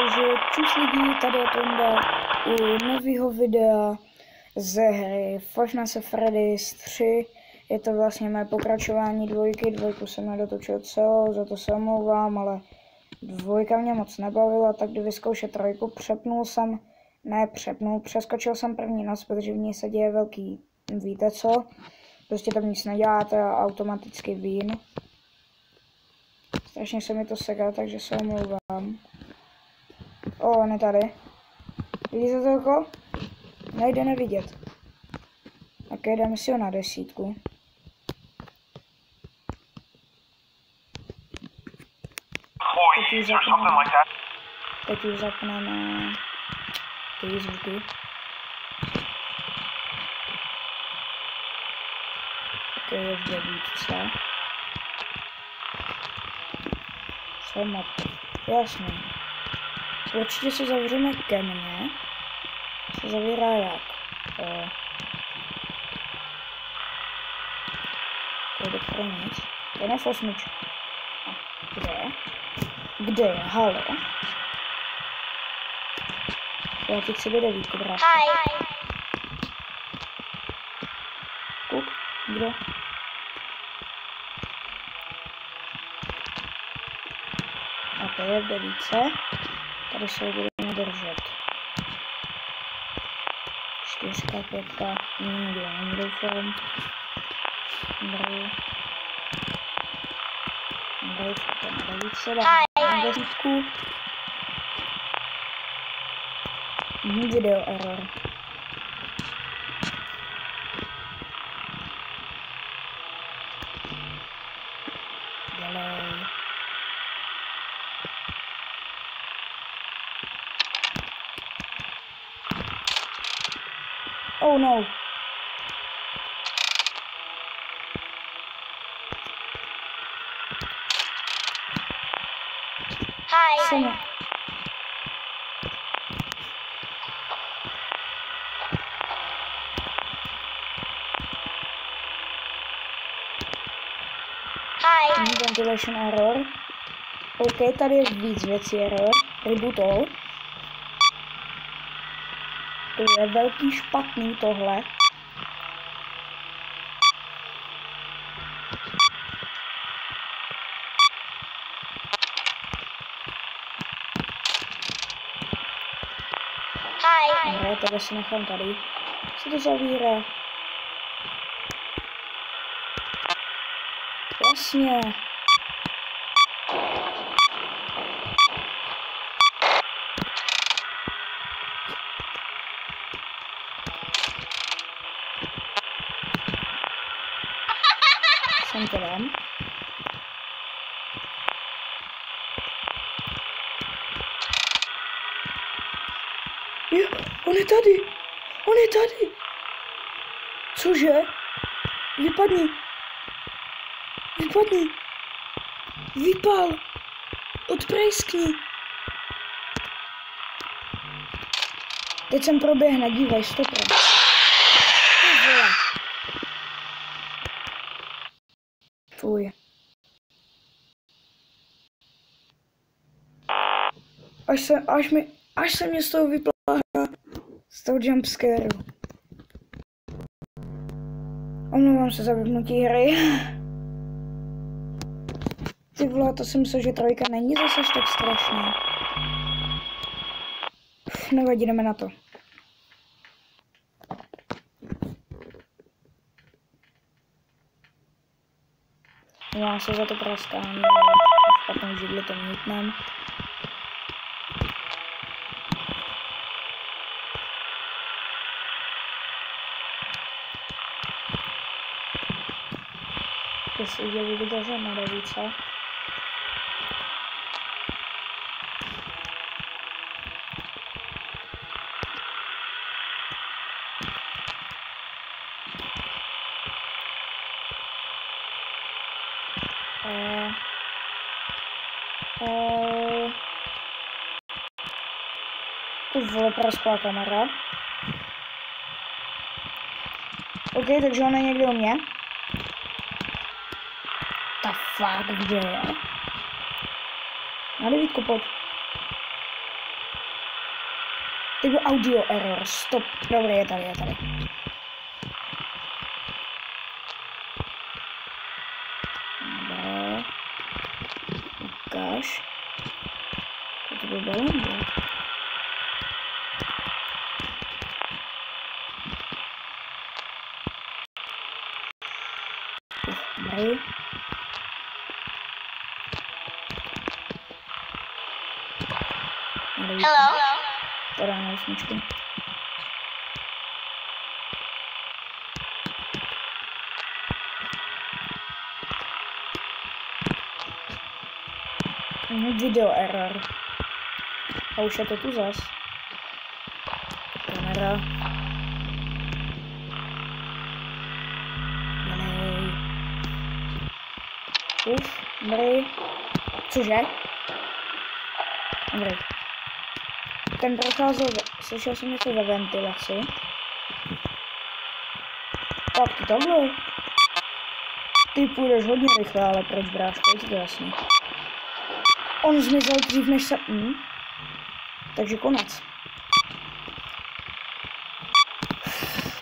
Takže čus lidi, tady je Tonda u nového videa ze hry Nights at Freddy's 3. Je to vlastně mé pokračování dvojky, dvojku jsem nedotočil celou, za to se omlouvám, ale dvojka mě moc nebavila, tak kdy vyzkoušet trojku, přepnul jsem, ne přepnul, přeskočil jsem první noc, protože v ní se děje velký, víte co, prostě tam nic neděláte a automaticky vím. Strašně se mi to seká, takže se omlouvám. O, on je tady. Vidíte to jako? Nejde nevidět. Tak dáme si ho na desítku. Teď už zapneme. Teď už zapneme ty zvuky. To je v devítce. Co má? Jasně. Určitě se zavřeme ke mně. Se zavírá jak? Eh. To je pro nic. To je na. A kde? Kde je? Halo? Já teď si bude devítku brát. Hi. Kuk, kdo? A to je v devítce. Tady se ho budeme držet. Čtyřka, pětka, nikdo není doufám. Dobrý. Dobrý, to na devítce, dáme na devítku. Mhm, Video error. Oh no. Hi. Sama. Hi. Ventilation error. OK, tady je víc věcí error. Reboot all. To je velký špatný tohle. Hi. Dobré, tohle si nechám tady. Se to zavírá. Jasně. Dám. Jo, on je tady. On je tady. Cože? Vypadni. Vypadni. Vypal. Odprejskni. Teď jsem proběhne, dívej, stopra. Ty vole. Fuj. Až se, až mi, až se mě z toho vypláhá, z toho jumpscareu. Omlouvám se za vypnutí hry. Ty vole, to jsem myslel, že trojka není zase tak strašná. Nevadí, jdeme na to. Já se za to praskám, v špatnou židli to mítnem. Jestli je Ty vole, praskla kamera. OK, takže on je někde u mě. Ta fuck, kde je? Na devítku pojď. Byl audio error, stop. Dobrý, je tady, je tady. To by bylo balon, Dobrý. Dobrý. Hello. Teda na osmičku. Mhm, Video error. A už je to tu zas. Kamera. Dělej. Uf, dobrý. Cože? Dobrý. Ten procházel, slyšel jsem něco ve ventilaci. Tak to takhle. Ty půjdeš hodně rychle, ale proč bráško, je to jasný. On zmizel dřív než se... Hm? Takže konec.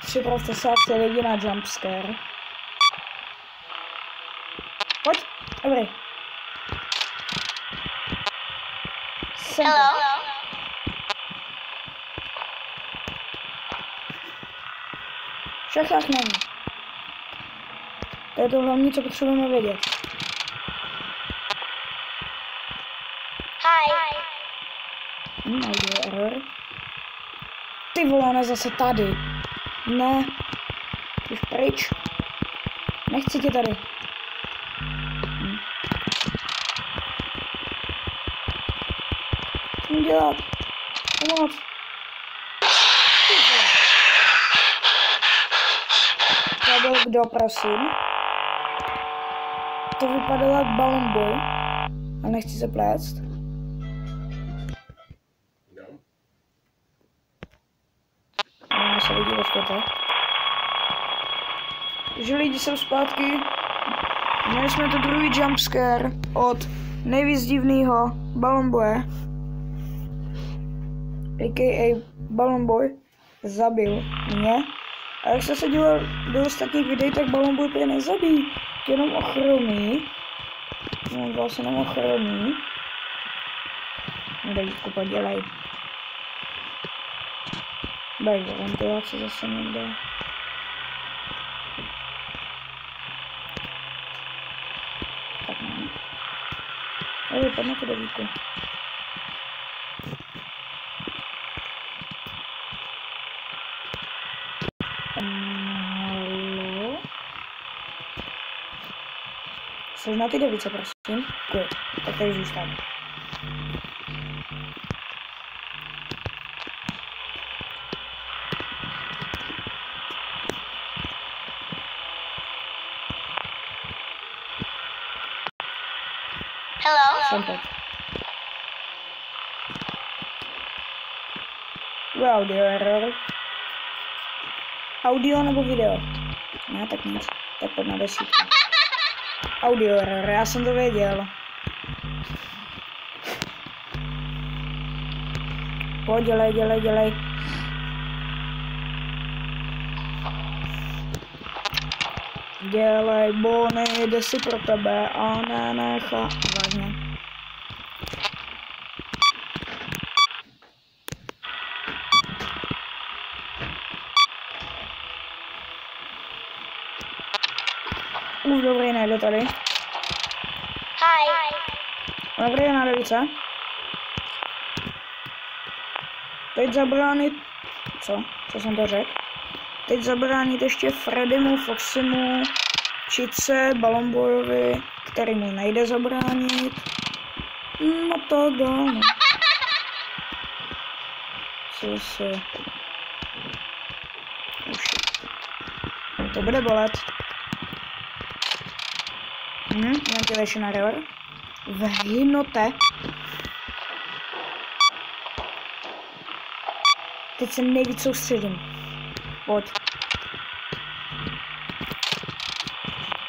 Připravte se, se lidi na jumpscare. Pojď, dobrý. Jsem Hello. Však tak není. To je to hlavní, co potřebujeme vědět. Hi. Audio error. Ty vole, zase tady. Ne. Už pryč. Nechci tě tady. Hm. Co dělat? Pomoc. To byl kdo, prosím? To vypadalo jak Balloon Boy. A nechci se plést. Se lidi světě. Takže lidi jsou zpátky. Měli jsme to druhý jumpscare od nejvíc divnýho Balloon Boye. A.k.a. Balloon Boy zabil mě. A jak jsem se díval do ostatních videí, tak Balloon Boy prý nezabíjí. Jenom ochromí. No, vlastně jenom ochromí. No, Davidku, podělej. Daj do ventilace zase někde. Tak ne. Ale vypadne to do. Halo? Jsi na ty device, prosím? Good. Tak tady zůstanu. Hello. Jsem teď. Bude audio error. Audio nebo video? Ne, tak nic. Tak pojď na desítku. Audio error, já jsem to věděl. Pojď, dělej, dělej, dělej. Dělej, Bonnie, jde si pro tebe a ne, nechá. Vážně. Nejde tady. Hi. Dobrý, na device. Teď zabránit... Co? Co jsem to řekl? Teď zabránit ještě Freddymu, Foxymu, Čice, Balonboyovi, který mu nejde zabránit. No tak dále. Co se... Už. To bude bolet. Hm, ventilation error. Vyhnote. Teď se nejvíc soustředím. Pojď.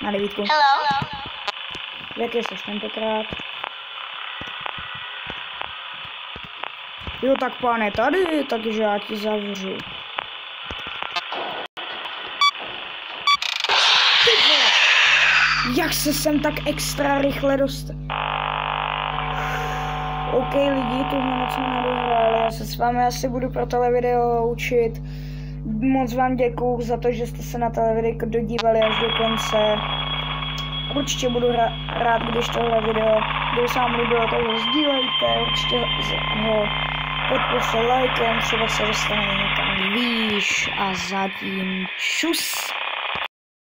Na devítku. Hello. Jak jsi tentokrát? Jo, tak pán je tady, takže já ti zavřu. Jak se sem tak extra rychle dostat? OK lidi, tohle jsme nedohráli, já se s vámi asi budu pro tohle video učit. Moc vám děkuju za to, že jste se na tohle video dodívali až do konce. Určitě budu rád, když tohle video, kdyby se vám líbilo, tak ho sdílejte, určitě ho podpořte lajkem, třeba se dostane někam výš a zatím čus.